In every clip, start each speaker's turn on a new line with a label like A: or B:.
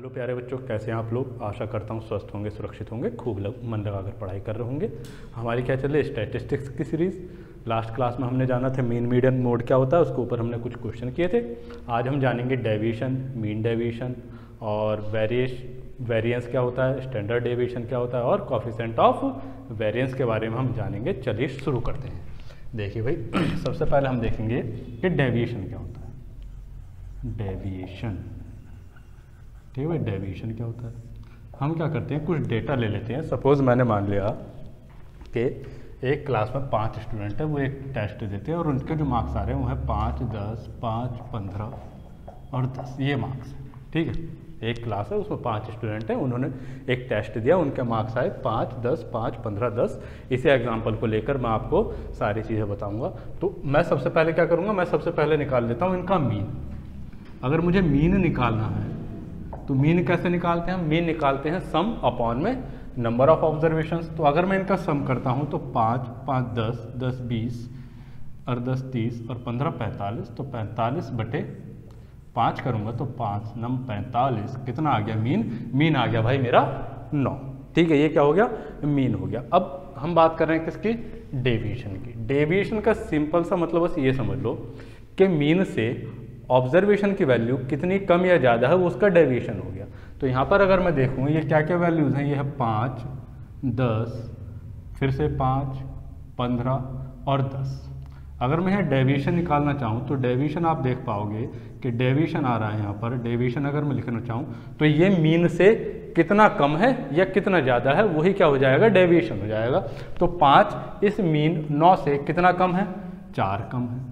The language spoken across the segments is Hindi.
A: हेलो प्यारे बच्चों, कैसे हैं आप लोग? आशा करता हूँ स्वस्थ होंगे, सुरक्षित होंगे, खूब लग, मन लगाकर पढ़ाई कर रहे होंगे। हमारी क्या चल रही है? स्टैटिस्टिक्स की सीरीज़ लास्ट क्लास में हमने जाना था मीन मीडियन मोड क्या होता है, उसके ऊपर हमने कुछ क्वेश्चन किए थे। आज हम जानेंगे डेविएशन मीन डेविएशन और वेरिएश वेरियंस क्या होता है स्टैंडर्ड डेविएशन क्या होता है और कॉफिशेंट ऑफ़ वेरियंस के बारे में हम जानेंगे। चलिए शुरू करते हैं। देखिए भाई, सबसे पहले हम देखेंगे कि डेविएशन क्या होता है। डेविएशन ठीक है भाई डेविएशन क्या होता है? हम क्या करते हैं, कुछ डेटा ले लेते हैं। सपोज़ मैंने मान लिया कि एक क्लास में पाँच स्टूडेंट है, वो एक टेस्ट देते हैं और उनके जो मार्क्स आ रहे हैं, वो है पाँच, दस, पाँच, पंद्रह और दस, ये मार्क्स ठीक है? एक क्लास है, उसमें पाँच स्टूडेंट हैं, उन्होंने एक टेस्ट दिया, उनके मार्क्स आए पाँच, दस, पाँच, पंद्रह, दस। इसे एग्ज़ाम्पल को लेकर मैं आपको सारी चीज़ें बताऊँगा। तो मैं सबसे पहले क्या करूँगा? मैं सबसे पहले निकाल देता हूँ इनका मीन अगर मुझे मीन निकालना है तो मीन कैसे निकालते हैं मीन निकालते हैं सम अपॉन में नंबर ऑफ़ ऑब्जर्वेशंस तो अगर मैं इनका सम करता हूँ तो पाँच पाँच, दस दस, बीस, और दस, तीस, और पंद्रह, पैंतालीस तो पैंतालीस बटे पाँच करूँगा तो पाँच, नम पैंतालीस। कितना आ गया मीन मीन आ गया भाई मेरा नौ। ठीक है, ये क्या हो गया? मीन हो गया। अब हम बात कर रहे हैं किसकी? डेविएशन की। डेविएशन का सिंपल सा मतलब बस ये समझ लो कि मीन से ऑब्जर्वेशन की वैल्यू कितनी कम या ज़्यादा है वो उसका डेविएशन हो गया। तो यहाँ पर अगर मैं देखूँ, ये क्या क्या वैल्यूज़ हैं? ये है पाँच, दस, फिर से पाँच, पंद्रह और दस। अगर मैं यहाँ डेविएशन निकालना चाहूँ तो डेविएशन आप देख पाओगे कि डेविएशन आ रहा है यहाँ पर। डेविएशन अगर मैं लिखना चाहूँ तो ये मीन से कितना कम है या कितना ज़्यादा है, वही क्या हो जाएगा? डेविएशन हो जाएगा। तो पाँच इस मीन नौ से कितना कम है? चार कम है।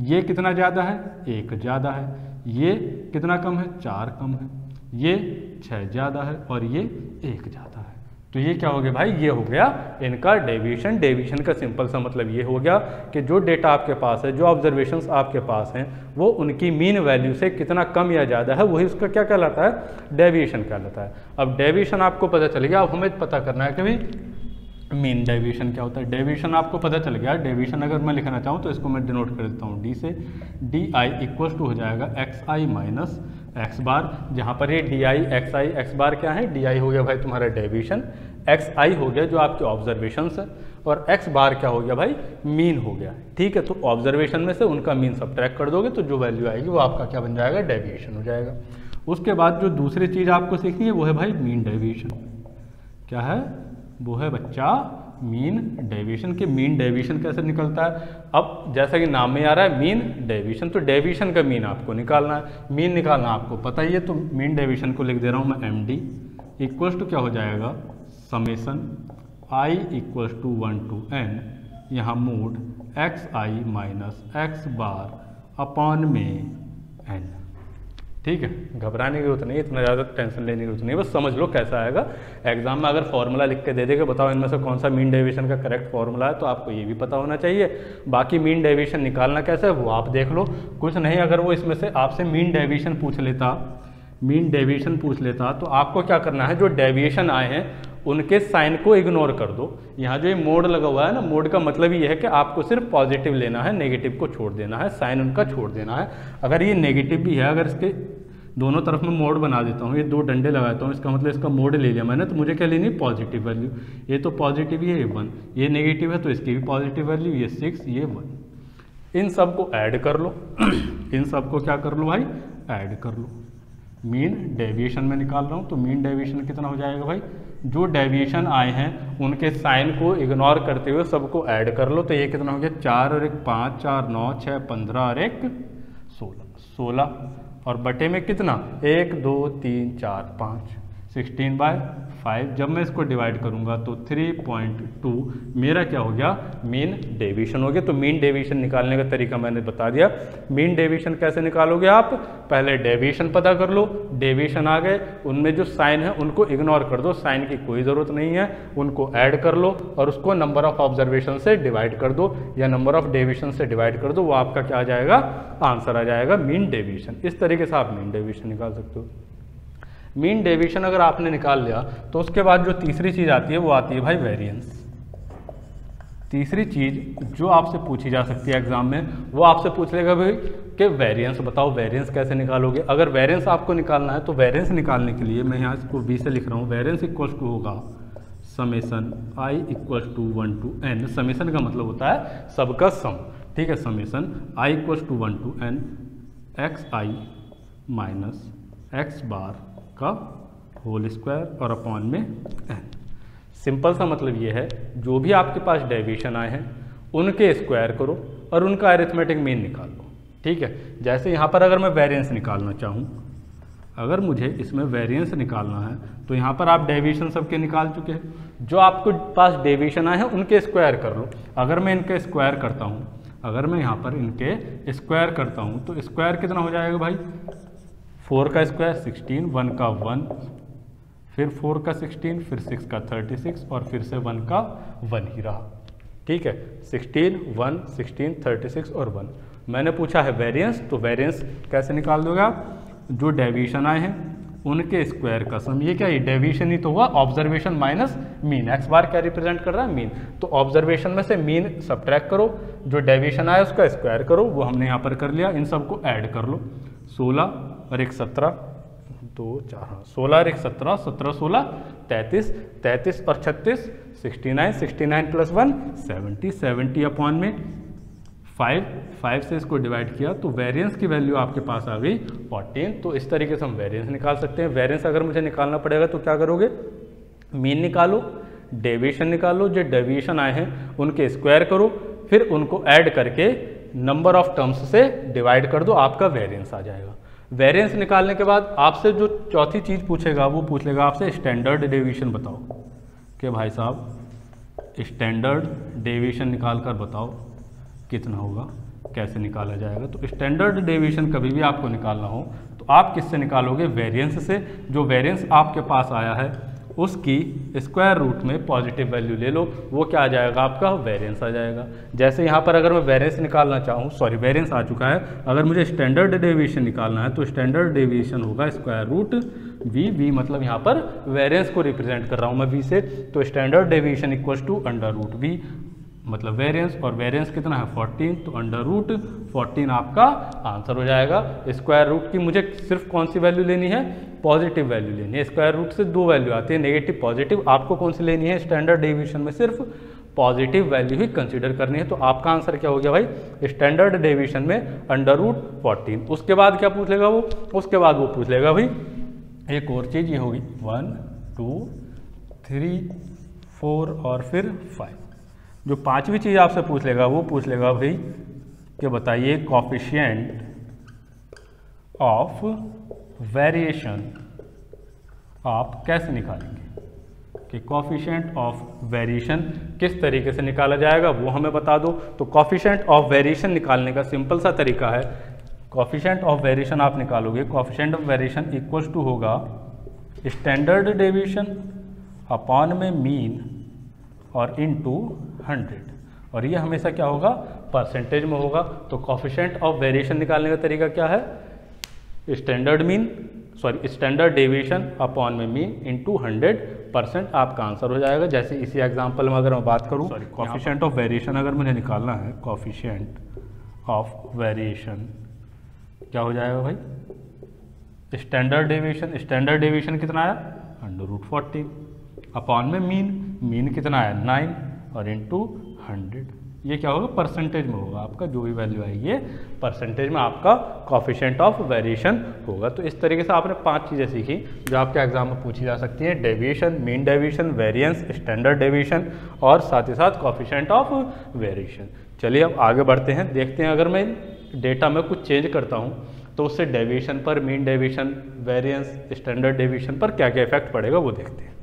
A: ये कितना ज़्यादा है? एक ज़्यादा है। ये कितना कम है? चार कम है। ये छः ज़्यादा है और ये एक ज़्यादा है। तो ये क्या हो गया भाई? ये हो गया इनका डेविएशन डेविएशन का सिंपल सा मतलब ये हो गया कि जो डेटा आपके पास है, जो ऑब्जर्वेशंस आपके पास हैं, वो उनकी मीन वैल्यू से कितना कम या ज़्यादा है, वही उसका क्या कहलाता है? डेविएशन कहलाता है। अब डेविएशन आपको पता चल गया, अब हमें पता करना है कि भाई मीन डेविएशन क्या होता है? डेविएशन आपको पता चल गया। डेविएशन अगर मैं लिखना चाहूँ तो इसको मैं डिनोट कर देता हूँ। डी से डी आई इक्वल टू हो जाएगा X I minus X bar जहाँ पर ये D I X I X bar क्या है? डी आई हो गया भाई तुम्हारा डेविएशन एक्स आई हो गया जो आपके ऑब्जर्वेशन है। और एक्स बार क्या हो गया भाई? मीन हो गया। ठीक है तो ऑब्जर्वेशन में से उनका मीन सब कर दोगे तो जो वैल्यू आएगी वो आपका क्या बन जाएगा? डेविएशन हो जाएगा। उसके बाद जो दूसरी चीज़ आपको सीखनी है, वो है भाई मीन डेविएशन क्या है? वो है बच्चा मीन डेविएशन के मीन डेविएशन कैसे निकलता है? अब जैसा कि नाम में आ रहा है मीन डेविएशन तो डेविएशन का मीन आपको निकालना है। मीन निकालना आपको पता ही है तो मीन डेविएशन को लिख दे रहा हूँ मैं एम डी इक्वल्स टू क्या हो जाएगा? Summation I equals to one to N यहाँ mod X I minus X bar upon में एन ठीक है? घबराने की ज़रूरत नहीं इतना ज़्यादा टेंशन लेने की ज़रूरत नहीं बस समझ लो कैसा आएगा। एग्ज़ाम में अगर फॉर्मूला लिख के दे देगा बताओ, इनमें से कौन सा मीन डेविएशन का करेक्ट फॉर्मूला है तो आपको ये भी पता होना चाहिए। बाकी मीन डेविएशन निकालना कैसे है, वो आप देख लो। कुछ नहीं, अगर वो इसमें से आपसे मीन डेविएशन पूछ लेता मीन डेविएशन पूछ लेता तो आपको क्या करना है, जो डेविएशन आए हैं उनके साइन को इग्नोर कर दो। यहाँ जो ये मोड लगा हुआ है ना, मोड का मतलब ये है कि आपको सिर्फ़ पॉजिटिव लेना है नेगेटिव को छोड़ देना है, साइन उनका छोड़ देना है। अगर ये नेगेटिव भी है, अगर इसके दोनों तरफ़ में मोड बना देता हूँ, ये दो डंडे लगाता हूँ, इसका मतलब इसका मोड ले लिया मैंने तो मुझे क्या लेनी पॉजिटिव वैल्यू ये तो पॉजिटिव ही है वन ये नेगेटिव है तो इसकी भी पॉजिटिव वैल्यू ये सिक्स ये वन इन सबको ऐड कर लो। इन सबको क्या कर लो भाई? ऐड कर लो। मीन डेविएशन में निकाल रहा हूँ तो मीन डेविएशन कितना हो जाएगा भाई? जो डेविएशन आए हैं, उनके साइन को इग्नोर करते हुए सबको ऐड कर लो तो ये कितना हो गया? चार और एक पाँच, चार नौ, छः, पंद्रह और एक सोलह। सोलह। और बटे में कितना? एक, दो, तीन, चार, पाँच। Sixteen by five. जब मैं इसको डिवाइड करूँगा तो थ्री पॉइंट टू, मेरा क्या हो गया? मीन डेविएशन हो गया। तो मीन डेविएशन निकालने का तरीका मैंने बता दिया। मीन डेविएशन कैसे निकालोगे आप? पहले डेविएशन पता कर लो। डेविएशन आ गए। उनमें जो साइन है, उनको इग्नोर कर दो। साइन की कोई ज़रूरत नहीं है। उनको ऐड कर लो और उसको नंबर ऑफ़ ऑब्जर्वेशन से डिवाइड कर दो या नंबर ऑफ़ डेविएशन से डिवाइड कर दो। वो आपका क्या आ जाएगा? आंसर आ जाएगा मीन डेविएशन। इस तरीके से आप मीन डेविएशन निकाल सकते हो। मीन डेविएशन अगर आपने निकाल लिया तो उसके बाद जो तीसरी चीज़ आती है, वो आती है भाई वेरियंस तीसरी चीज़ जो आपसे पूछी जा सकती है एग्ज़ाम में, वो आपसे पूछ लेगा भाई कि वेरिएंस बताओ वेरिएंस कैसे निकालोगे? अगर वेरिएंस आपको निकालना है तो वेरिएंस निकालने के लिए मैं यहाँ इसको बी से लिख रहा हूँ वेरिएंस इक्वल्स टू होगा summation I equals to one to N summation का मतलब होता है सबका सम ठीक है summation I equals to one to N X I minus X bar का होल स्क्वायर और अपॉन में एन सिंपल सा मतलब ये है, जो भी आपके पास डेविएशन आए हैं, उनके स्क्वायर करो और उनका अरिथमेटिक मीन निकाल लो। ठीक है? जैसे यहाँ पर अगर मैं वेरिएंस निकालना चाहूँ, अगर मुझे इसमें वेरिएंस निकालना है तो यहाँ पर आप डेविएशन सबके निकाल चुके हैं। जो आपको पास डेविएशन आए हैं, उनके स्क्वायर कर लो। अगर मैं इनके स्क्वायर करता हूँ, अगर मैं यहाँ पर इनके स्क्वायर करता हूँ तो स्क्वायर कितना हो जाएगा भाई? फोर का स्क्वायर, सिक्सटीन, वन का वन, फिर फोर का सिक्सटीन, फिर सिक्स का थर्टी सिक्स और फिर से वन का वन ही रहा। ठीक है? Sixteen, one, sixteen, thirty six और वन। मैंने पूछा है वेरिएंस तो वेरिएंस कैसे निकाल दोगे आप? जो डेविएशन आए हैं, उनके स्क्वायर का सम ये क्या है डेविएशन ही तो हुआ observation minus mean X bar क्या रिप्रेजेंट कर रहा है? मीन तो ऑब्जर्वेशन में से मीन सब्ट्रैक्ट करो, जो डेविएशन आया उसका स्क्वायर करो, वो हमने यहाँ पर कर लिया, इन सबको ऐड कर लो। सोलह और एक सत्रह, दो, चार हाँ सोलह और एक सत्रह सत्रह, सोलह, तैंतीस तैंतीस और छत्तीस sixty nine sixty nine plus one seventy seventy upon में फाइव फाइव से इसको डिवाइड किया तो वेरिएंस की वैल्यू आपके पास आ गई फोर्टीन तो इस तरीके से हम वेरिएंस निकाल सकते हैं। वेरिएंस अगर मुझे निकालना पड़ेगा तो क्या करोगे? मीन निकालो डेविएशन निकालो, जो डेविएशन आए हैं, उनके स्क्वायर करो, फिर उनको ऐड करके नंबर ऑफ़ टर्म्स से डिवाइड कर दो, आपका वेरिएंस आ जाएगा। वेरिएंस निकालने के बाद आपसे जो चौथी चीज़ पूछेगा, वो पूछ लेगा आपसे स्टैंडर्ड डेविएशन बताओ। कि भाई साहब स्टैंडर्ड डेविएशन निकाल कर बताओ कितना होगा, कैसे निकाला जाएगा। तो स्टैंडर्ड डेविएशन कभी भी आपको निकालना हो तो आप किससे निकालोगे? वेरिएंस से। जो वेरिएंस आपके पास आया है उसकी स्क्वायर रूट में पॉजिटिव वैल्यू ले लो, वो क्या आ जाएगा आपका? वेरिएंस आ जाएगा। जैसे यहाँ पर अगर मैं वेरिएंस निकालना चाहूँ सॉरी वेरिएंस आ चुका है। अगर मुझे स्टैंडर्ड डेविएशन निकालना है तो स्टैंडर्ड डेविएशन होगा स्क्वायर रूट वी वी मतलब यहाँ पर वेरिएंस को रिप्रेजेंट कर रहा हूँ मैं वी से तो standard deviation equals to under root V मतलब वेरिएंस और वेरिएंस कितना है? 14 तो अंडर रूट फोर्टीन आपका आंसर हो जाएगा। स्क्वायर रूट की मुझे सिर्फ़ कौन सी वैल्यू लेनी है? पॉजिटिव वैल्यू लेनी है। स्क्वायर रूट से दो वैल्यू आती है। नेगेटिव पॉजिटिव आपको कौन सी लेनी है? स्टैंडर्ड डेविएशन में सिर्फ़ पॉजिटिव वैल्यू ही कंसिडर करनी है। तो आपका आंसर क्या हो गया भाई? स्टैंडर्ड डेविएशन में अंडर रूट फोर्टीन उसके बाद क्या पूछ लेगा वो? उसके बाद वो पूछ लेगा भाई, एक और चीज़ ये होगी। वन टू थ्री फोर और फिर फाइव जो पांचवी चीज़ आपसे पूछ लेगा, वो पूछ लेगा भाई कि बताइए कॉफिशियंट ऑफ़ वेरिएशन आप कैसे निकालेंगे? कि कॉफिशियंट ऑफ़ वेरिएशन किस तरीके से निकाला जाएगा, वो हमें बता दो। तो कॉफिशियंट ऑफ़ वेरिएशन निकालने का सिंपल सा तरीका है। कॉफिशियंट ऑफ़ वेरिएशन आप निकालोगे। Coefficient of variation equals to होगा स्टैंडर्ड डेविएशन अपॉन में मीन और इन टू हंड्रेड। और ये हमेशा क्या होगा? परसेंटेज में होगा। तो कॉफिशेंट ऑफ़ वेरिएशन निकालने का तरीका क्या है? Standard mean sorry standard deviation upon में मीन इनटू हंड्रेड परसेंट आपका आंसर हो जाएगा। जैसे इसी एग्जांपल में अगर मैं बात करूँ सॉरी कॉफिशेंट ऑफ़ वेरिएशन अगर मुझे निकालना है कॉफिशेंट ऑफ़ वेरिएशन क्या हो जाएगा भाई? स्टैंडर्ड डेविएशन स्टैंडर्ड डेविएशन कितना आया? अंडर रूट फोर्टीन अपॉन में मीन मीन कितना आया? नाइन और इंटू हंड्रेड ये क्या होगा? परसेंटेज में होगा आपका, जो भी वैल्यू आएगी ये परसेंटेज में आपका कॉफिशेंट ऑफ़ वेरिएशन होगा। तो इस तरीके से आपने पाँच चीज़ें सीखी, जो आपके एग्ज़ाम में पूछी जा सकती हैं। Deviation mean deviation variance standard deviation और साथ ही साथ कॉफिशेंट ऑफ़ वेरिएशन चलिए अब आगे बढ़ते हैं। देखते हैं, अगर मैं डेटा में कुछ चेंज करता हूँ तो उससे डेविएशन पर mean deviation variance standard deviation पर क्या क्या इफ़ेक्ट पड़ेगा, वो देखते हैं।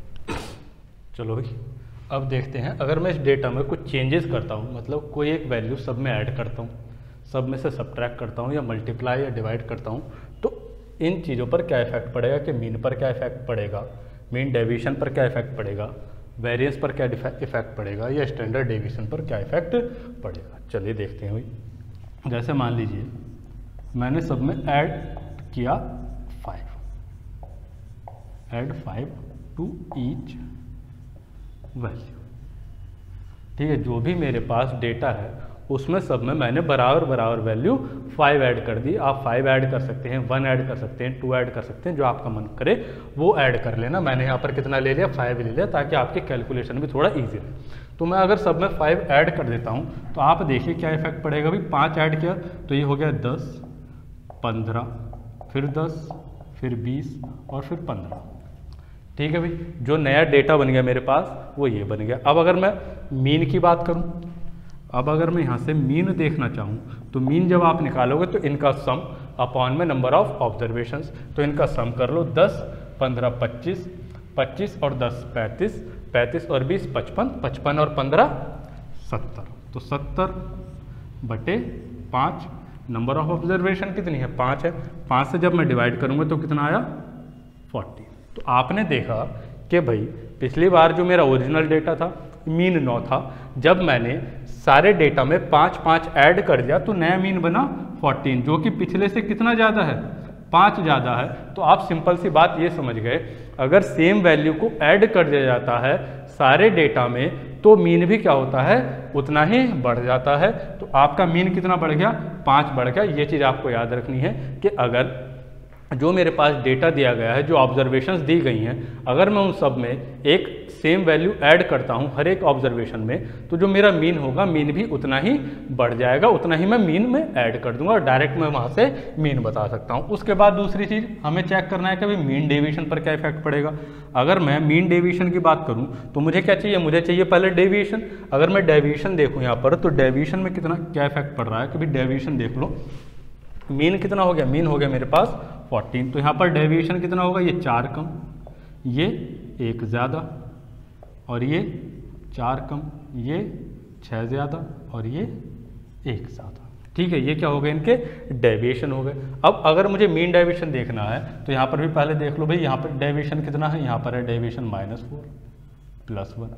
A: चलो भाई। अब देखते हैं, अगर मैं इस डेटा में कुछ चेंजेस करता हूँ मतलब कोई एक वैल्यू सब में ऐड करता हूँ, सब में से सब्ट्रैक्ट करता हूँ या मल्टीप्लाई या डिवाइड करता हूँ तो इन चीज़ों पर क्या इफ़ेक्ट पड़ेगा कि मीन पर क्या इफ़ेक्ट पड़ेगा? मीन डेविएशन पर क्या इफ़ेक्ट पड़ेगा? वेरिएंस पर क्या इफ़ेक्ट पड़ेगा? या स्टैंडर्ड डेविएशन पर क्या इफ़ेक्ट पड़ेगा? चलिए देखते हैं भाई। जैसे मान लीजिए, मैंने सब में ऐड किया five add five to each value. ठीक है, जो भी मेरे पास डेटा है, उसमें सब में मैंने बराबर बराबर वैल्यू फाइव ऐड कर दी। आप फाइव ऐड कर सकते हैं वन ऐड कर सकते हैं टू ऐड कर सकते हैं, जो आपका मन करे, वो ऐड कर लेना। मैंने यहाँ पर कितना ले लिया? फाइव ले लिया, ताकि आपके कैलकुलेशन भी थोड़ा ईजी रहे। तो मैं अगर सब में फाइव ऐड कर देता हूँ तो आप देखिए क्या इफ़ेक्ट पड़ेगा भाई पाँच ऐड किया तो ये हो गया दस, पंद्रह, फिर दस, फिर बीस और फिर पंद्रह। ठीक है भाई? जो नया डेटा बन गया मेरे पास, वो ये बन गया। अब अगर मैं मीन की बात करूँ, अब अगर मैं यहाँ से मीन देखना चाहूँ तो मीन जब आप निकालोगे तो इनका सम अपॉन में नंबर ऑफ़ ऑब्जर्वेशंस तो इनका सम कर लो 10 15 25 25 और 10 35 35 और 20 55 55 और 15 70 तो 70 बटे पाँच नंबर ऑफ़ ऑब्जर्वेशन कितनी है? पाँच है। पाँच से जब मैं डिवाइड करूँगा तो कितना आया? 40 तो आपने देखा कि भाई, पिछली बार जो मेरा ओरिजिनल डेटा था मीन नौ था। जब मैंने सारे डेटा में पाँच पाँच ऐड कर दिया तो नया मीन बना फोर्टीन जो कि पिछले से कितना ज़्यादा है? पाँच ज़्यादा है। तो आप सिंपल सी बात ये समझ गए, अगर सेम वैल्यू को ऐड कर दिया जाता है सारे डेटा में तो मीन भी क्या होता है? उतना ही बढ़ जाता है। तो आपका मीन कितना बढ़ गया? पाँच बढ़ गया। ये चीज़ आपको याद रखनी है कि अगर जो मेरे पास डेटा दिया गया है, जो ऑब्जर्वेशंस दी गई हैं, अगर मैं उन सब में एक सेम वैल्यू ऐड करता हूँ हर एक ऑब्जर्वेशन में तो जो मेरा मीन होगा मीन भी उतना ही बढ़ जाएगा, उतना ही मैं मीन में ऐड कर दूँगा और डायरेक्ट मैं वहाँ से मीन बता सकता हूँ। उसके बाद दूसरी चीज़, हमें चेक करना है कि भाई मीन डेविएशन पर क्या इफ़ेक्ट पड़ेगा। अगर मैं मीन डेविएशन की बात करूँ तो मुझे क्या चाहिए? मुझे चाहिए पहले डेविएशन अगर मैं डेविएशन देखूँ यहाँ पर तो डेविएशन में कितना, क्या इफ़ेक्ट पड़ रहा है कि भाई डेविएशन देख लो। मीन कितना हो गया? मीन हो गया मेरे पास 14 तो यहाँ पर डेविएशन कितना होगा? ये चार कम, ये एक ज़्यादा, और ये चार कम, ये छः ज़्यादा, और ये एक ज़्यादा। ठीक है, ये क्या हो गए इनके? डेविएशन हो गए। अब अगर मुझे मीन डेविएशन देखना है तो यहाँ पर भी पहले देख लो भाई, यहाँ पर डेविएशन कितना है? यहाँ पर है deviation minus four, plus one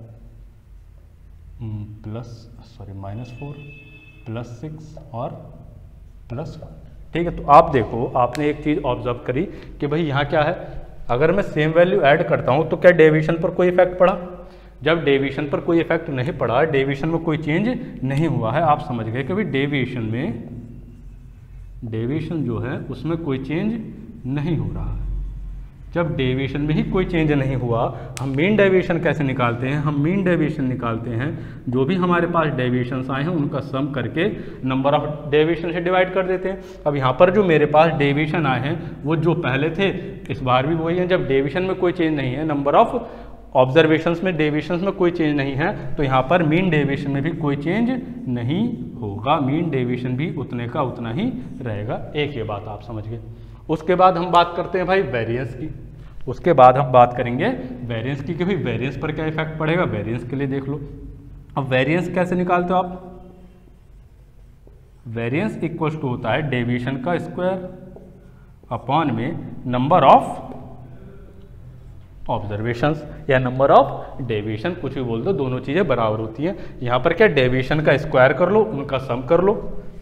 A: plus, sorry, minus four, plus six, और प्लस वन। ठीक है तो आप देखो, आपने एक चीज़ ऑब्ज़र्व करी कि भाई यहाँ क्या है? अगर मैं सेम वैल्यू ऐड करता हूँ तो क्या डेविएशन पर कोई इफ़ेक्ट पड़ा? जब डेविएशन पर कोई इफ़ेक्ट नहीं पड़ा डेविएशन में कोई चेंज नहीं हुआ है, आप समझ गए कि भाई डेविएशन में डेविएशन जो है, उसमें कोई चेंज नहीं हो रहा है। जब डेविएशन में ही कोई चेंज नहीं हुआ, हम मीन डेविएशन कैसे निकालते हैं? हम मीन डेविएशन निकालते हैं, जो भी हमारे पास डेविएशंस आए हैं, उनका सम करके नंबर ऑफ़ डेविएशन से डिवाइड कर देते हैं। अब यहाँ पर जो मेरे पास डेविएशन आए हैं, वो जो पहले थे, इस बार भी वही है। जब डेविएशन में कोई चेंज नहीं है नंबर ऑफ़ ऑब्जर्वेशंस में डेविएशंस में कोई चेंज नहीं है तो यहाँ पर मीन डेविएशन में भी कोई चेंज नहीं होगा। मीन डेविएशन भी उतने का उतना ही रहेगा। एक ये बात आप समझ गए। उसके बाद हम बात करते हैं भाई वेरियंस की। उसके बाद हम बात करेंगे वेरिएंस की कि भाई वेरिएंस पर क्या इफ़ेक्ट पड़ेगा? वेरिएंस के लिए देख लो। अब वेरिएंस कैसे निकालते हो आप? वेरिएंस इक्वल्स टू होता है डेविएशन का स्क्वायर अपॉन में नंबर ऑफ़ ऑब्जर्वेशंस या नंबर ऑफ़ डेविएशन कुछ भी बोल दो, दोनों चीज़ें बराबर होती हैं। यहाँ पर क्या डेविएशन का स्क्वायर कर लो, उनका सम कर लो।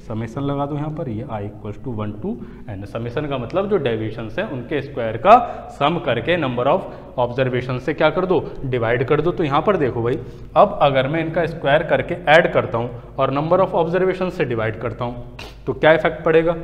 A: समेसन लगा दो यहाँ पर, ये I equal to one to N summation का मतलब जो डेविएशन है, उनके स्क्वायर का सम करके नंबर ऑफ़ ऑब्जर्वेशन से क्या कर दो डिवाइड कर दो। तो यहाँ पर देखो भाई, अब अगर मैं इनका स्क्वायर करके ऐड करता हूँ और नंबर ऑफ़ ऑब्जर्वेशन से डिवाइड करता हूँ तो क्या इफ़ेक्ट पड़ेगा?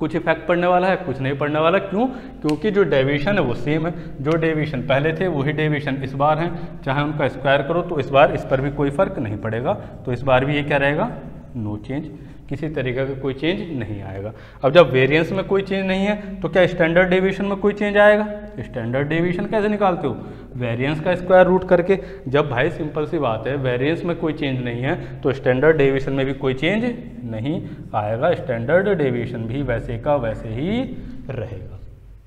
A: कुछ इफ़ेक्ट पड़ने वाला है, कुछ नहीं पड़ने वाला। क्यों? क्योंकि जो डेविएशन है वो सेम है। जो डेविएशन पहले थे, वही डेविएशन इस बार है। चाहे उनका स्क्वायर करो तो इस बार इस पर भी कोई फ़र्क नहीं पड़ेगा। तो इस बार भी ये क्या रहेगा? नो चेंज किसी तरीके का कोई चेंज नहीं आएगा। अब जब वेरिएंस में कोई चेंज नहीं है तो क्या स्टैंडर्ड डेविएशन में कोई चेंज आएगा? स्टैंडर्ड डेविएशन कैसे निकालते हो? वेरिएंस का स्क्वायर रूट करके, जब भाई सिंपल सी बात है वेरिएंस में कोई चेंज नहीं है तो स्टैंडर्ड डेविएशन में भी कोई चेंज नहीं आएगा। स्टैंडर्ड डेविएशन भी वैसे का वैसे ही रहेगा।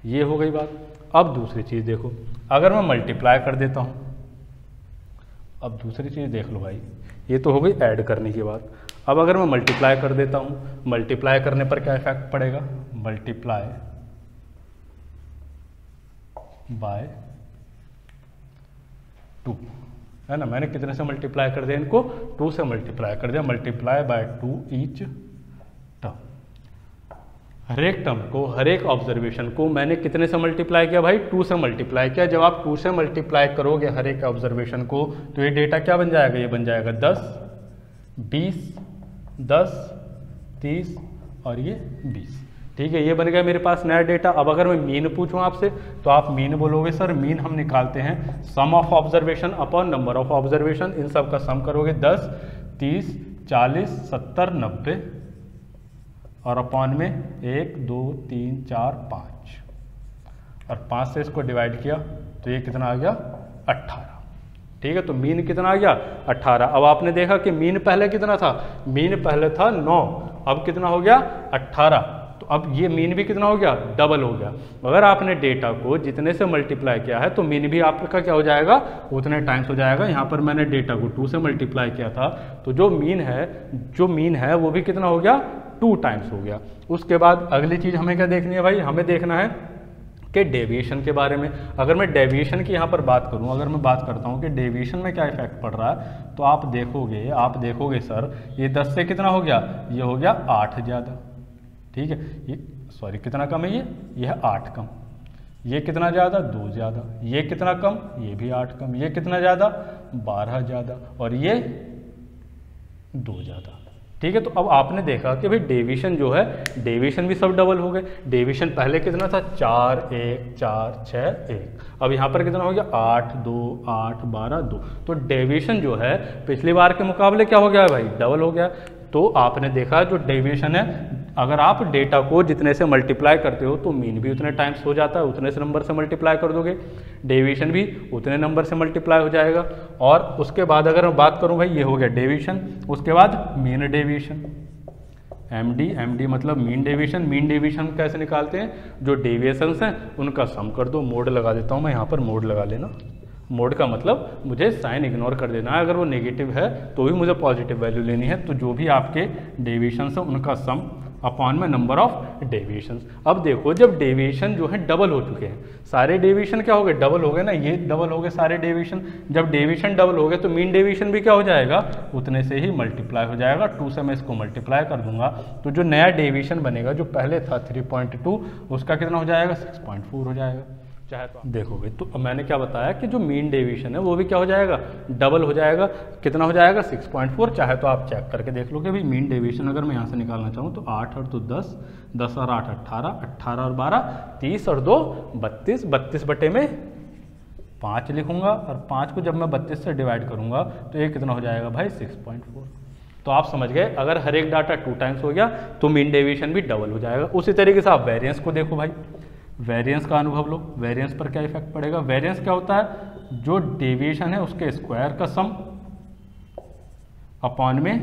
A: ये हो गई बात। अब दूसरी चीज़ देखो। अगर मैं मल्टीप्लाई कर देता हूँ, अब दूसरी चीज़ देख लो भाई। ये तो हो गई ऐड करने की बात। अब अगर मैं मल्टीप्लाई कर देता हूँ मल्टीप्लाई करने पर क्या इफ़ेक्ट पड़ेगा? मल्टीप्लाई बाय टू है ना? मैंने कितने से मल्टीप्लाई कर दिया इनको? टू से मल्टीप्लाई कर दिया। Multiply by two each term हर एक टर्म को, हर एक ऑब्जर्वेशन को मैंने कितने से मल्टीप्लाई किया भाई? टू से मल्टीप्लाई किया। जब आप टू से मल्टीप्लाई करोगे हर एक ऑब्जर्वेशन को तो ये डेटा क्या बन जाएगा? ये बन जाएगा दस, बीस दस, तीस और ये बीस। ठीक है, ये बन गया मेरे पास नया डेटा अब अगर मैं मीन पूछूँ आपसे तो आप मीन बोलोगे, सर मीन हम निकालते हैं। Sum of observation upon number of observation इन सब का सम करोगे दस, तीस, चालीस, सत्तर, नब्बे, और अपॉन में एक, दो, तीन, चार, पाँच। और पाँच से इसको डिवाइड किया तो ये कितना आ गया? अट्ठारह ठीक है तो मीन कितना आ गया? अट्ठारह अब आपने देखा कि मीन पहले कितना था? मीन पहले था नौ। अब कितना हो गया? अट्ठारह तो अब ये मीन भी कितना हो गया? डबल हो गया। अगर आपने डेटा को जितने से मल्टीप्लाई किया है तो मीन भी आपका क्या हो जाएगा? उतने टाइम्स हो जाएगा। यहाँ पर मैंने डेटा को टू से मल्टीप्लाई किया था। तो जो मीन है, जो मीन है, वो भी कितना हो गया? टू टाइम्स हो गया। उसके बाद अगली चीज़ हमें क्या देखनी है भाई? हमें देखना है कि डेविएशन के बारे में। अगर मैं डेविएशन की यहाँ पर बात करूँ, अगर मैं बात करता हूँ कि डेविएशन में क्या इफ़ेक्ट पड़ रहा है तो आप देखोगे आप देखोगे सर, ये 10 से कितना हो गया? ये हो गया आठ ज़्यादा। ठीक है? ये सॉरी कितना कम है ये? यह आठ कम। ये कितना ज़्यादा? दो ज़्यादा। ये कितना कम? ये भी आठ कम। ये कितना ज़्यादा? बारह ज़्यादा। और ये दो ज़्यादा। ठीक है तो अब आपने देखा कि भाई डेविशन जो है डेविशन भी सब डबल हो गए। डेविशन पहले कितना था? चार, एक, चार छः एक। अब यहाँ पर कितना हो गया? आठ, दो, आठ, बारह, दो। तो डेविशन जो है, पिछली बार के मुकाबले क्या हो गया है भाई? डबल हो गया। तो आपने देखा जो डेविएशन है अगर आप डेटा को जितने से मल्टीप्लाई करते हो तो मीन भी उतने टाइम्स हो जाता है, उतने से नंबर से मल्टीप्लाई कर दोगे। डेविएशन भी उतने नंबर से मल्टीप्लाई हो जाएगा। और उसके बाद अगर मैं बात करूँ भाई, ये हो गया डेविएशन उसके बाद mean deviation M D M D मतलब मीन डेविएशन मीन डेविएशन कैसे निकालते हैं? जो डेविएशंस हैं, उनका सम कर दो मोड लगा देता हूँ मैं, यहाँ पर मोड लगा लेना। मोड का मतलब मुझे साइन इग्नोर कर देना। है अगर वो नेगेटिव है तो भी मुझे पॉजिटिव वैल्यू लेनी है। तो जो भी आपके डेविएशन है, उनका सम अपॉन में नंबर ऑफ़ डेविएशन अब देखो, जब डेविएशन जो है डबल हो चुके हैं, सारे डेविएशन क्या हो गए? डबल हो गए ना? ये डबल हो गए सारे डेविएशन जब डेविएशन डबल हो गए तो मीन डेविएशन भी क्या हो जाएगा? उतने से ही मल्टीप्लाई हो जाएगा। टू से मैं इसको मल्टीप्लाई कर दूँगा। तो जो नया डेविएशन बनेगा, जो पहले था थ्री उसका कितना हो जाएगा? सिक्स हो जाएगा। चाहे तो देखोगे तो मैंने क्या बताया कि जो मीन डेविएशन है, वो भी क्या हो जाएगा? डबल हो जाएगा। कितना हो जाएगा? 6.4 चाहे तो आप चेक करके देख लो कि भाई मीन डेविएशन अगर मैं यहाँ से निकालना चाहूँ तो आठ और तो दस दस और आठ अट्ठारह अट्ठारह और बारह, तीस और दो, बत्तीस बत्तीस बटे में पाँच लिखूँगा, और पाँच को जब मैं बत्तीस से डिवाइड करूँगा तो ये कितना हो जाएगा भाई? सिक्स तो आप समझ गए? अगर हर एक डाटा टू टाइम्स हो गया तो मीन डेविएशन भी डबल हो जाएगा। उसी तरीके से आप वेरियंस को देखो भाई। वेरिएंस का अनुभव लो। वेरिएंस पर क्या इफ़ेक्ट पड़ेगा? वेरिएंस क्या होता है? जो डेविएशन है, उसके स्क्वायर का सम अपॉन में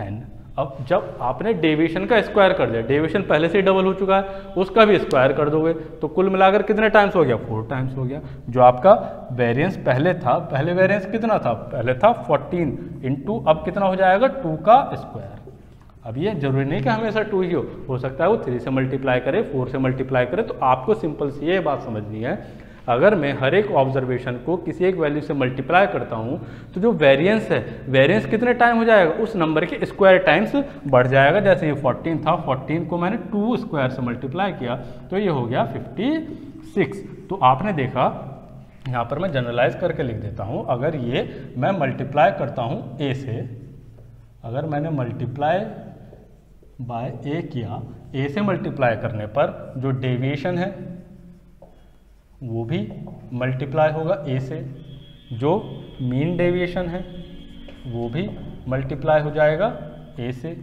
A: एन अब जब आपने डेविएशन का स्क्वायर कर दिया डेविएशन पहले से ही डबल हो चुका है, उसका भी स्क्वायर कर दोगे तो कुल मिलाकर कितने टाइम्स हो गया? फोर टाइम्स हो गया। जो आपका वेरिएंस पहले था, पहले वेरिएंस कितना था? पहले था 14 इंटू अब कितना हो जाएगा? टू का स्क्वायर अब ये ज़रूरी नहीं कि हमेशा टू ही हो। हो सकता है वो थ्री से मल्टीप्लाई करे फोर से मल्टीप्लाई करे तो आपको सिंपल सी ये बात समझनी है। अगर मैं हर एक ऑब्जर्वेशन को किसी एक वैल्यू से मल्टीप्लाई करता हूँ तो जो वेरिएंस है वेरिएंस कितने टाइम हो जाएगा? उस नंबर के स्क्वायर टाइम्स बढ़ जाएगा। जैसे ये 14 था 14 को मैंने टू स्क्वायर से मल्टीप्लाई किया तो ये हो गया 56 तो आपने देखा, यहाँ पर मैं जनरलाइज करके लिख देता हूँ, अगर ये मैं मल्टीप्लाई करता हूँ ए से, अगर मैंने मल्टीप्लाई बाय ए किया ए से मल्टीप्लाई करने पर जो डेविएशन है, वो भी मल्टीप्लाई होगा ए से। जो मीन डेविएशन है, वो भी मल्टीप्लाई हो जाएगा ए से।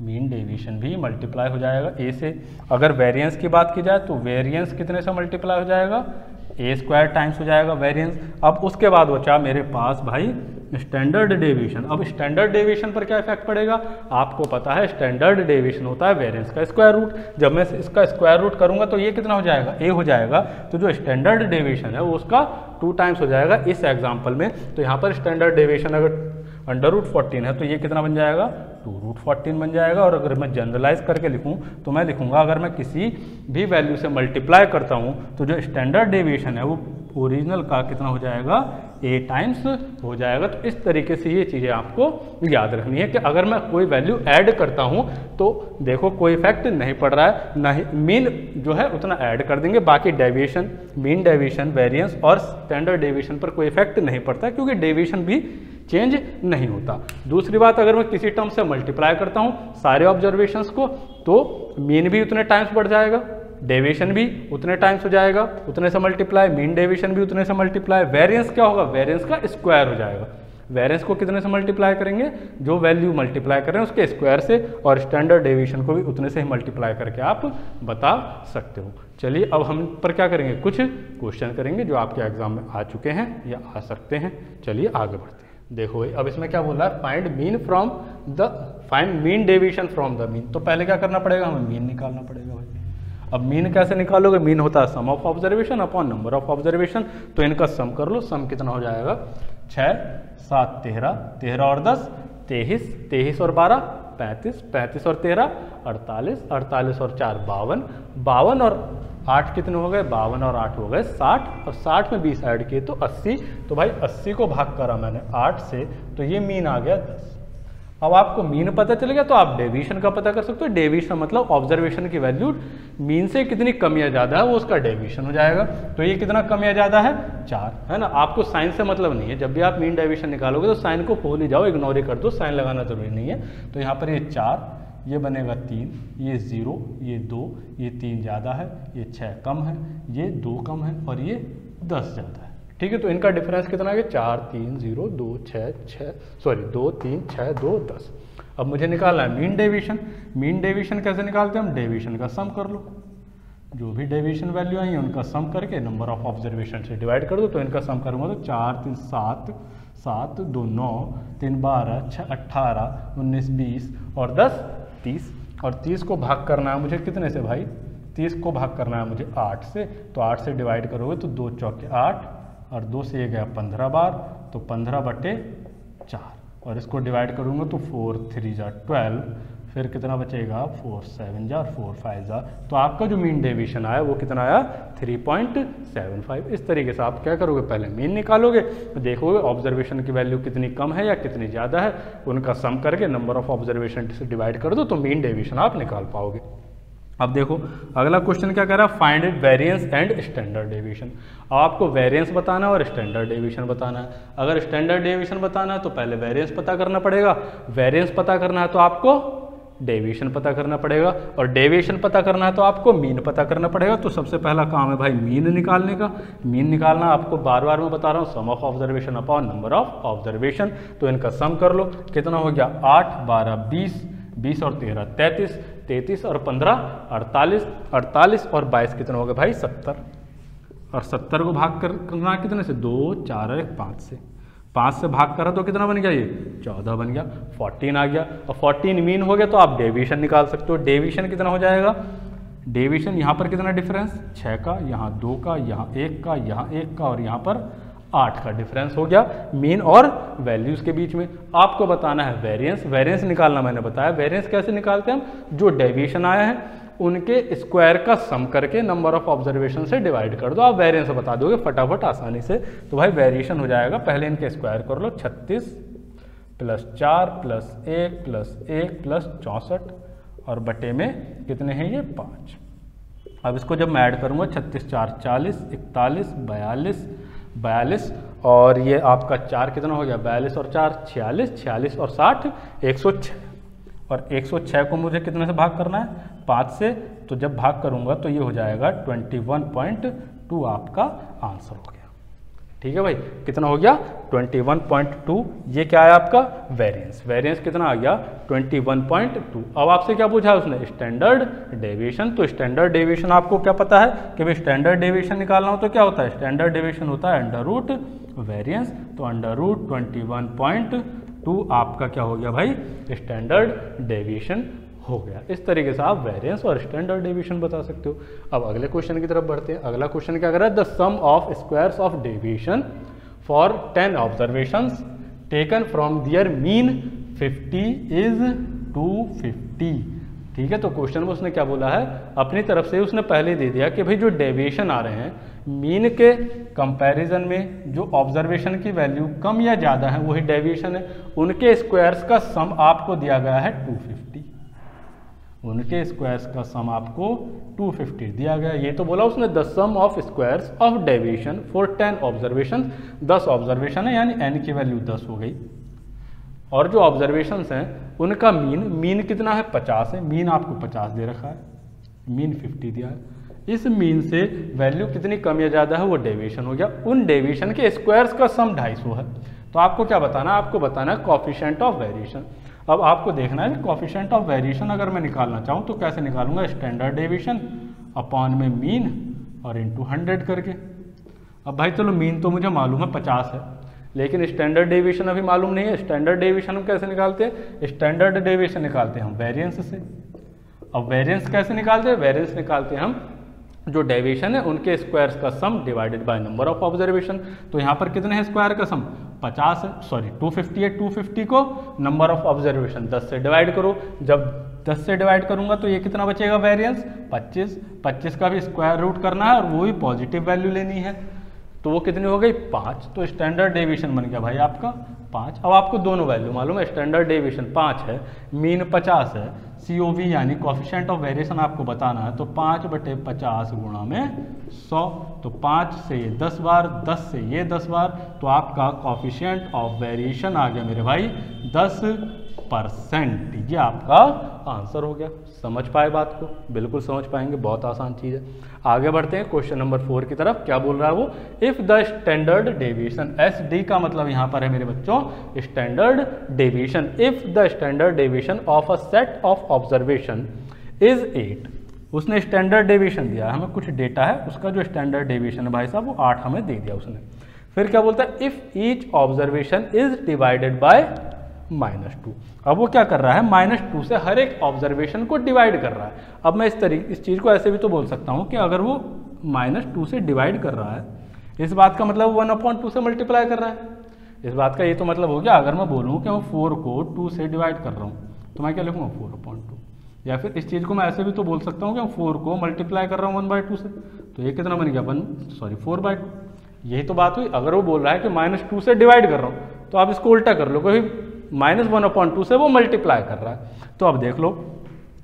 A: मीन डेविएशन भी मल्टीप्लाई हो जाएगा ए से। अगर वेरिएंस की बात की जाए तो वेरिएंस कितने से मल्टीप्लाई हो जाएगा? ए स्क्वायर टाइम्स हो जाएगा वेरिएंस अब उसके बाद बचा मेरे पास भाई स्टैंडर्ड डेविएशन अब स्टैंडर्ड डेविएशन पर क्या इफ़ेक्ट पड़ेगा? आपको पता है स्टैंडर्ड डेविएशन होता है वेरिएंस का स्क्वायर रूट जब मैं इसका स्क्वायर रूट करूँगा तो ये कितना हो जाएगा? ए हो जाएगा. तो जो स्टैंडर्ड डेविएशन है, वो उसका टू टाइम्स हो जाएगा इस एग्ज़ाम्पल में. तो यहाँ पर स्टैंडर्ड डेविएशन अगर अंडर रूट फोर्टीन है तो ये कितना बन जाएगा? टू रूट फोर्टीन बन जाएगा. और अगर मैं जनरलाइज करके लिखूँ तो मैं लिखूँगा अगर मैं किसी भी वैल्यू से मल्टीप्लाई करता हूँ तो जो स्टैंडर्ड डेविएशन है, वो ओरिजिनल का कितना हो जाएगा? ए टाइम्स हो जाएगा तो इस तरीके से ये चीज़ें आपको याद रखनी है कि अगर मैं कोई वैल्यू ऐड करता हूँ तो देखो कोई इफ़ेक्ट नहीं पड़ रहा है नहीं मीन जो है उतना ऐड कर देंगे, बाकी डेविएशन मीन डेविएशन वेरिएंस और स्टैंडर्ड डेविएशन पर कोई इफ़ेक्ट नहीं पड़ता, क्योंकि डेविएशन भी चेंज नहीं होता। दूसरी बात, अगर मैं किसी टर्म से मल्टीप्लाई करता हूँ, सारे ऑब्जर्वेशंस को तो मीन भी उतने टाइम्स बढ़ जाएगा। डेविएशन भी उतने टाइम्स हो जाएगा, उतने से मल्टीप्लाई मीन डेविएशन भी उतने से मल्टीप्लाई वेरिएंस क्या होगा? वेरिएंस का स्क्वायर हो जाएगा। वेरिएंस को कितने से मल्टीप्लाई करेंगे? जो वैल्यू मल्टीप्लाई करें उसके स्क्वायर से और स्टैंडर्ड डेविएशन को भी उतने से ही मल्टीप्लाई करके आप बता सकते हो। चलिए, अब हम पर क्या करेंगे? कुछ क्वेश्चन करेंगे जो आपके एग्ज़ाम में आ चुके हैं या आ सकते हैं। चलिए, आगे बढ़ते हैं। देखो अब इसमें क्या बोल है? Find mean from the find mean deviation from the mean तो पहले क्या करना पड़ेगा? हमें मीन निकालना पड़ेगा भाई। अब मीन कैसे निकालोगे? मीन होता है sum of observation upon number of observation तो इनका सम कर लो सम कितना हो जाएगा? छः सात, तेरह तेरह और दस, तेईस तेईस और बारह, पैंतीस पैंतीस और तेरह, अड़तालीस अड़तालीस और चार, बावन। बावन और आठ कितने हो गए? बावन और आठ हो गए, साठ। और साठ में बीस ऐड किए तो अस्सी। तो भाई अस्सी को भाग करा मैंने, आठ से। तो ये मीन आ गया दस। अब आपको मीन पता चल गया तो आप डेविएशन का पता कर सकते हो। डेविएशन मतलब ऑब्जर्वेशन की वैल्यू मीन से कितनी कम या ज़्यादा है, वो उसका डेविएशन हो जाएगा। तो ये कितना कम या ज़्यादा है? चार। है ना? आपको साइन से मतलब नहीं है। जब भी आप मीन डेविएशन निकालोगे तो साइन को भूल ही जाओ इग्नोर ही कर दो साइन लगाना ज़रूरी नहीं है। तो यहाँ पर ये चार, ये बनेगा तीन, ये ज़ीरो ये दो, ये तीन ज़्यादा है, ये छः कम है, ये दो कम है और ये दस ज़्यादा है। ठीक है तो इनका डिफरेंस कितना है चार, तीन, ज़ीरो, दो छः छः सॉरी दो, तीन छः दो, दस। अब मुझे निकालना है मीन डेविएशन मीन डेविएशन कैसे निकालते हैं? हम डेविएशन का सम कर लो। जो भी डेविएशन वैल्यू आई उनका सम करके नंबर ऑफ़ ऑब्जर्वेशन से डिवाइड कर दो तो इनका सम करूँगा तो चार, तीन, सात सात, दो, नौ, तीन, बारह छः अट्ठारह उन्नीस, बीस और दस, तीस। और तीस को भाग करना है मुझे कितने से भाई? तीस को भाग करना है मुझे आठ से। तो आठ से डिवाइड करोगे तो दो चौके आठ और दो से ये गया पंद्रह बार तो पंद्रह बटे चार। और इसको डिवाइड करूँगा तो फोर थ्री ज़ा ट्वेल्व फिर कितना बचेगा? फोर सेवन जा फोर फाइव जा। तो आपका जो मीन डेविएशन आया, वो कितना आया? थ्री पॉइंट सेवन फाइव इस तरीके से आप क्या करोगे? पहले मीन निकालोगे तो देखोगे ऑब्जर्वेशन की वैल्यू कितनी कम है या कितनी ज़्यादा है। उनका सम करके नंबर ऑफ़ ऑब्जर्वेशन से डिवाइड कर दो तो मीन डेविएशन आप निकाल पाओगे। अब देखो, अगला क्वेश्चन क्या कह रहा है? Find it variance and standard deviation आपको वेरिएंस बताना है और स्टैंडर्ड डेविएशन बताना है। अगर स्टैंडर्ड डेविएशन बताना है तो पहले वेरिएंस पता करना पड़ेगा। वेरिएंस पता करना है तो आपको डेविएशन पता करना पड़ेगा। और डेविएशन पता करना है तो आपको मीन पता करना पड़ेगा। तो सबसे पहला काम है भाई मीन निकालने का। मीन निकालना आपको बार बार मैं बता रहा हूँ। Sum of observation upon number of observation तो इनका सम कर लो। कितना हो गया? आठ, बारह, बीस बीस और तेरह, तैंतीस। तैंतीस और पंद्रह, अड़तालीस अड़तालीस और बाईस कितने हो गए भाई? सत्तर। और सत्तर को भाग कर करना कितने से? दो, चार एक, पाँच से। पाँच से भाग करा तो कितना बन गया ये? चौदह बन गया। फोर्टीन आ गया। और फोर्टीन मीन हो गया तो आप डेविएशन निकाल सकते हो। डेविएशन कितना हो जाएगा? डेविएशन यहाँ पर कितना डिफरेंस छः का, यहाँ दो का, यहाँ एक का, यहाँ एक का और यहाँ पर आठ का डिफरेंस हो गया मीन और वैल्यूज़ के बीच में। आपको बताना है वेरिएंस वेरिएंस निकालना मैंने बताया। वेरिएंस कैसे निकालते हैं हम? जो डेविएशन आया है, उनके स्क्वायर का सम करके नंबर ऑफ़ ऑब्जर्वेशन से डिवाइड कर दो। आप वेरिएंस बता दोगे फटाफट, आसानी से। तो भाई वेरिएशन हो जाएगा। पहले इनके स्क्वायर कर लो। छत्तीस प्लस चार प्लस एक प्लस एक प्लस चौंसठ। और बटे में कितने हैं ये? पाँच। अब इसको जब मैं ऐड करूँगा, छत्तीस, चार, चालीस, इकतालीस, बयालीस बयालीस और ये आपका चार कितना हो गया? बयालीस और चार, छियालीस छियालीस और साठ, एक सौ छः और एक सौ छः को मुझे कितने से भाग करना है? पाँच से। तो जब भाग करूँगा तो ये हो जाएगा ट्वेंटी वन पॉइंट टू आपका आंसर हो गया। ठीक है भाई? कितना हो गया? 21.2 ये क्या है आपका? वेरिएंस वेरिएंस कितना आ गया? 21.2 अब आपसे क्या पूछा उसने? स्टैंडर्ड डेविएशन तो स्टैंडर्ड डेविएशन आपको क्या पता है कि भाई स्टैंडर्ड डेविएशन निकालना हो तो क्या होता है? स्टैंडर्ड डेविएशन होता है अंडर रूट वेरियंस तो अंडर रूट ट्वेंटी आपका क्या हो गया भाई? स्टैंडर्ड डेविएशन हो गया। इस तरीके से आप वेरियंस और स्टैंडर्ड डेविएशन बता सकते हो। अब अगले क्वेश्चन की तरफ़ बढ़ते हैं। अगला क्वेश्चन क्या कर रहा है? The sum of squares of deviation for ten observation taken from their mean 50 is 250 ठीक है तो क्वेश्चन में उसने क्या बोला है? अपनी तरफ़ से उसने पहले दे दिया कि भाई जो डेविएशन आ रहे हैं मीन के कंपैरिजन में जो ऑब्जर्वेशन की वैल्यू कम या ज़्यादा है, वही डेविएशन है। उनके स्क्वायर्स का सम आपको दिया गया है 250 उनके स्क्वायर्स का सम आपको 250 दिया गया। ये तो बोला उसने the sum of squares of deviation for 10 observation 10 observation है, यानी एन की वैल्यू 10 हो गई। और जो ऑब्जर्वेशन हैं, उनका मीन मीन कितना है? 50 है। मीन आपको 50 दे रखा है। मीन 50 दिया है। इस मीन से वैल्यू कितनी कम या ज़्यादा है? वो डेविएशन हो गया। उन डेविएशन के स्क्वायर्स का सम 250 है। तो आपको क्या बताना? आपको बताना कॉफिशेंट ऑफ़ वेरिएशन अब आपको देखना है कॉफिशेंट ऑफ़ वेरिएशन अगर मैं निकालना चाहूँ तो कैसे निकालूँगा? स्टैंडर्ड डेविएशन अपॉन में मीन और इंटू हंड्रेड करके। अब भाई चलो मीन तो मुझे मालूम है पचास है, लेकिन स्टैंडर्ड डेविएशन अभी मालूम नहीं है। स्टैंडर्ड डेविएशन हम कैसे निकालते हैं? स्टैंडर्ड डेविएशन निकालते हैं हम वेरियंस से। अब वेरियंस कैसे निकालते हैं? वेरिएंस निकालते हैं हम जो डेविएशन है, उनके स्क्वायर्स का sum divided by number of observation तो यहाँ पर कितने हैं स्क्वायर का सम 50 सॉरी सॉरी 250 है 250 को नंबर ऑफ़ ऑब्जर्वेशन 10 से डिवाइड करो। जब 10 से डिवाइड करूँगा तो ये कितना बचेगा वेरियंस 25 25 का भी स्क्वायर रूट करना है और वो भी पॉजिटिव वैल्यू लेनी है। तो वो कितनी हो गई? पाँच। तो स्टैंडर्ड डेविएशन बन गया भाई आपका। पाँच। अब आपको दोनों वैल्यू मालूम है स्टैंडर्ड डेविएशन पाँच है मीन पचास है। सी ओ वी यानी कॉफिशेंट ऑफ़ वेरिएशन आपको बताना है तो पाँच बटे पचास गुणा में सौ। तो पाँच से ये दस बार, दस से ये दस बार तो आपका कॉफिशेंट ऑफ़ वेरिएशन आ गया मेरे भाई दस परसेंट ये आपका आंसर हो गया। समझ पाए बात को? बिल्कुल समझ पाएँगे, बहुत आसान चीज़ है। आगे बढ़ते हैं, क्वेश्चन नंबर फोर की तरफ़, क्या बोल रहा है वो? If the standard deviation S D का मतलब यहाँ पर है मेरे बच्चों standard deviation if the standard deviation of a set of observation is eight उसने स्टैंडर्ड डेविएशन दिया, हमें कुछ डेटा है, उसका जो स्टैंडर्ड डेविएशन है भाई साहब, वो आठ हमें दे दिया उसने। फिर क्या बोलता है? If each observation is divided by minus two. अब वो क्या कर रहा है? माइनस टू से हर एक ऑब्जर्वेशन को डिवाइड कर रहा है। अब मैं इस तरीके इस चीज़ को ऐसे भी तो बोल सकता हूँ कि अगर वो माइनस टू से डिवाइड कर रहा है, इस बात का मतलब वन अपॉइंट टू से मल्टीप्लाई कर रहा है। इस बात का ये तो मतलब हो गया, अगर मैं बोलूँ कि मैं फोर को टू से डिवाइड कर रहा हूँ तो मैं क्या लिखूँगा? Four upon two. या फिर इस चीज़ को मैं ऐसे भी तो बोल सकता हूँ कि मैं फोर को मल्टीप्लाई कर रहा हूँ वन बाई टू से। तो ये कितना बन गया? One, sorry, four by two. यही तो बात हुई। अगर वो बोल रहा है कि माइनस टू से डिवाइड कर रहा हूँ तो आप इसको उल्टा कर लो, कोई माइनस वन अपॉइंट टू से वो मल्टीप्लाई कर रहा है। तो अब देख लो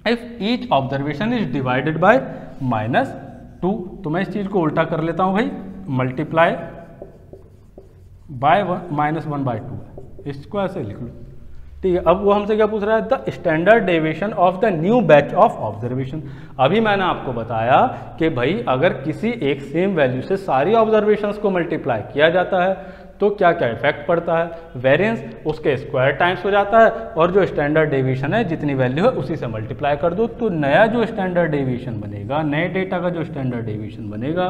A: if each observation is divided by minus two तो मैं इस चीज़ को उल्टा कर लेता हूँ भाई multiply by minus one by two इसको ऐसे लिख लो। ठीक है, अब वो हमसे क्या पूछ रहा है? The standard deviation of the new batch of observation अभी मैंने आपको बताया कि भाई, अगर किसी एक सेम वैल्यू से सारी ऑब्जर्वेशंस को मल्टीप्लाई किया जाता है तो क्या क्या इफ़ेक्ट पड़ता है? वेरियंस उसके स्क्वायर टाइम्स हो जाता है और जो स्टैंडर्ड डेविएशन है, जितनी वैल्यू है, उसी से मल्टीप्लाई कर दो। तो नया जो स्टैंडर्ड डेविएशन बनेगा, नए डेटा का जो स्टैंडर्ड डेविएशन बनेगा,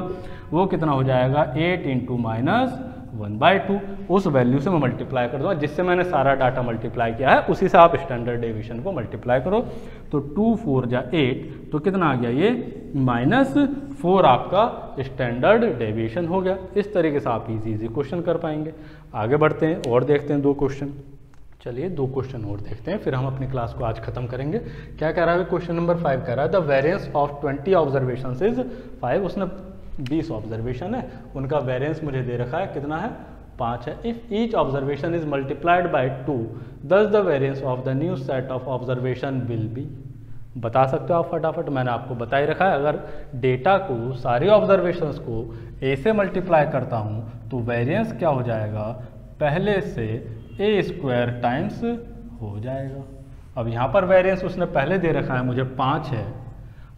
A: वो कितना हो जाएगा? Eight into minus one by two, उस वैल्यू से मैं मल्टीप्लाई कर दूँगा, जिससे मैंने सारा डाटा मल्टीप्लाई किया है, उसी से आप स्टैंडर्ड डेविएशन को मल्टीप्लाई करो। तो टू फोर जा एट तो कितना आ गया ये? माइनस फोर आपका स्टैंडर्ड डेविएशन हो गया। इस तरीके से आप इजी इजी क्वेश्चन कर पाएँगे। आगे बढ़ते हैं, और देखते हैं दो क्वेश्चन चलिए, दो क्वेश्चन और देखते हैं, फिर हम अपनी क्लास को आज खत्म करेंगे। क्या कह रहा है? क्वेश्चन नंबर फाइव कह रहा है the variance of twenty observation is five उसने बीस ऑब्जर्वेशन है। उनका वेरियंस मुझे दे रखा है। कितना है? पाँच है। If each observation is multiplied by two दस the variance of the new set of observation will be बता सकते हो आप फटाफट? मैंने आपको बता ही रखा है। अगर डेटा को, सारी ऑब्जर्वेशंस को ए से मल्टीप्लाई करता हूँ तो वेरियंस क्या हो जाएगा? पहले से ए स्क्वायर टाइम्स हो जाएगा। अब यहाँ पर वेरियंस उसने पहले दे रखा है। मुझे पाँच है।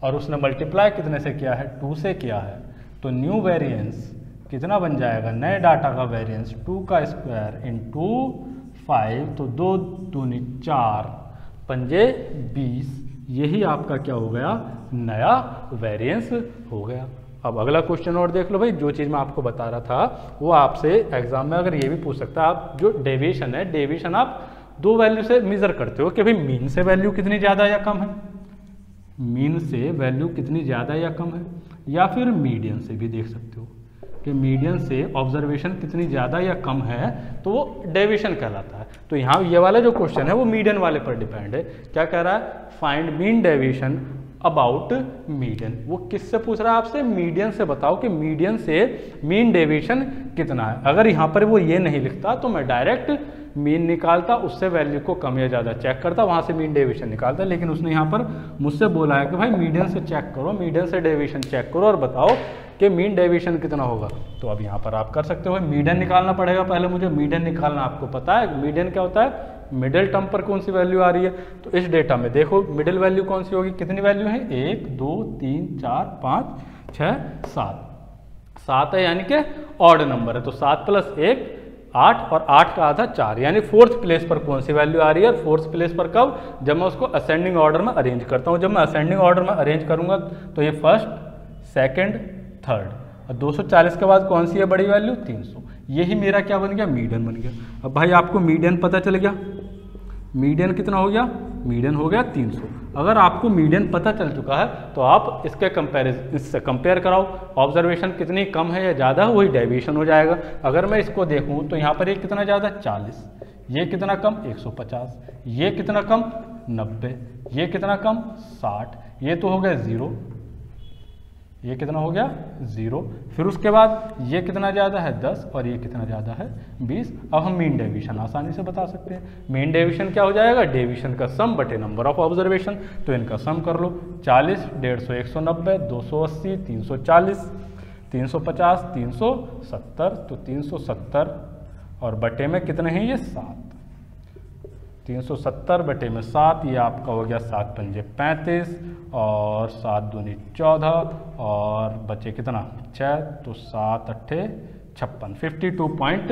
A: और उसने मल्टीप्लाई कितने से किया है? टू से किया है। तो न्यू वेरिएंस कितना बन जाएगा? नए डाटा का वेरिएंस टू का स्क्वायर इन टू फाइव तो दो दूनी चार, पंजे बीस, यही आपका क्या हो गया? नया वेरिएंस हो गया। अब अगला क्वेश्चन और देख लो भाई, जो चीज़ मैं आपको बता रहा था, वो आपसे एग्ज़ाम में अगर ये भी पूछ सकता है, आप जो डेविएशन है डेविएशन आप दो वैल्यू से मेजर करते हो कि भाई मीन से वैल्यू कितनी ज़्यादा या कम है? मीन से वैल्यू कितनी ज़्यादा या कम है? या फिर मीडियन से भी देख सकते हो कि मीडियन से ऑब्जर्वेशन कितनी ज़्यादा या कम है तो वो डेविएशन कहलाता है। तो यहाँ ये वाला जो क्वेश्चन है, वो मीडियन वाले पर डिपेंड है। क्या कह रहा है? Find mean deviation about median वो किससे पूछ रहा है आपसे? मीडियन से बताओ कि मीडियन से मीन डेविएशन कितना है। अगर यहाँ पर वो ये नहीं लिखता तो मैं डायरेक्ट मीन निकालता, उससे वैल्यू को कम या ज़्यादा चेक करता, वहाँ से मीन डेविएशन निकालता, लेकिन उसने यहाँ पर मुझसे बोला है कि भाई मीडियन से चेक करो मीडियन से डेविएशन चेक करो और बताओ कि मीन डेविएशन कितना होगा। तो अब यहाँ पर आप कर सकते हो मीडियन निकालना पड़ेगा पहले मुझे मीडियन निकालना आपको पता है मीडियन क्या होता है? मिडिल टर्म पर कौन सी वैल्यू आ रही है? तो इस डेटा में देखो मिडिल वैल्यू कौन सी होगी? कितनी वैल्यू है? एक, दो, तीन, चार, पाँच छः सात। सात है यानी कि ऑड नंबर है तो सात प्लस एक आठ और आठ का आधा चार, यानी फोर्थ प्लेस पर कौन सी वैल्यू आ रही है? फोर्थ प्लेस पर कब? जब मैं उसको असेंडिंग ऑर्डर में अरेंज करता हूँ। जब मैं असेंडिंग ऑर्डर में अरेंज करूँगा तो ये फ़र्स्ट सेकेंड थर्ड और 240 के बाद कौन सी है बड़ी वैल्यू 300 यही मेरा क्या बन गया? मीडियन बन गया। अब भाई आपको मीडियन पता चल गया? मीडियन कितना हो गया? मीडियन हो गया 300 अगर आपको मीडियन पता चल चुका है तो आप इसके कंपेरिजन इससे कंपेयर कराओ। ऑब्जर्वेशन कितनी कम है या ज़्यादा है, वही डेविएशन हो जाएगा। अगर मैं इसको देखूँ तो यहाँ पर ये कितना ज़्यादा चालीस। ये कितना कम? 150 ये कितना कम? 90 ये कितना कम? 60 ये तो हो गया ज़ीरो। ये कितना हो गया? ज़ीरो। फिर उसके बाद ये कितना ज़्यादा है? दस और ये कितना ज़्यादा है? बीस। अब हम मीन डेविशन आसानी से बता सकते हैं। मीन डेविशन क्या हो जाएगा? डेविशन का सम बटे नंबर ऑफ़ ऑब्जर्वेशन तो इनका सम कर लो। चालीस, डेढ़ सौ, एक सौ नब्बे, दो सौ अस्सी, तीन सौ चालीस, तीन सौ पचास, तीन सौ सत्तर। तो तीन सौ सत्तर और बटे में कितने हैं? ये सात। 370 बटे में सात, ये आपका हो गया सात पंजे पैंतीस और सात दूनी चौदह और बचे कितना? छः तो सात अट्ठे छप्पन। फिफ्टी टू पॉइंट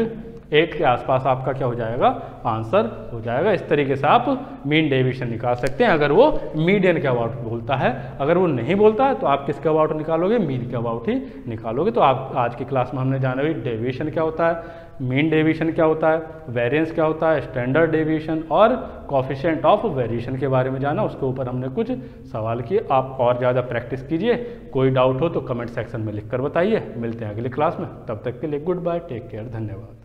A: एट के आसपास आपका क्या हो जाएगा? आंसर हो जाएगा। इस तरीके से आप मीन डेविएशन निकाल सकते हैं। अगर वो मीडियन के अबाउट बोलता है, अगर वो नहीं बोलता है तो आप किसके अबाउट निकालोगे? मीन के अबाउट ही निकालोगे। तो आप, आज की क्लास में हमने जाना हुई डेविएशन क्या होता है? मीन डेविएशन क्या होता है? वेरियंस क्या होता है? स्टैंडर्ड डेविएशन और कॉफिशियंट ऑफ़ वेरिएशन के बारे में जाना। उसके ऊपर हमने कुछ सवाल किए। आप और ज़्यादा प्रैक्टिस कीजिए। कोई डाउट हो तो कमेंट सेक्शन में लिख कर बताइए। मिलते हैं अगली क्लास में। तब तक के लिए गुड बाय टेक केयर धन्यवाद।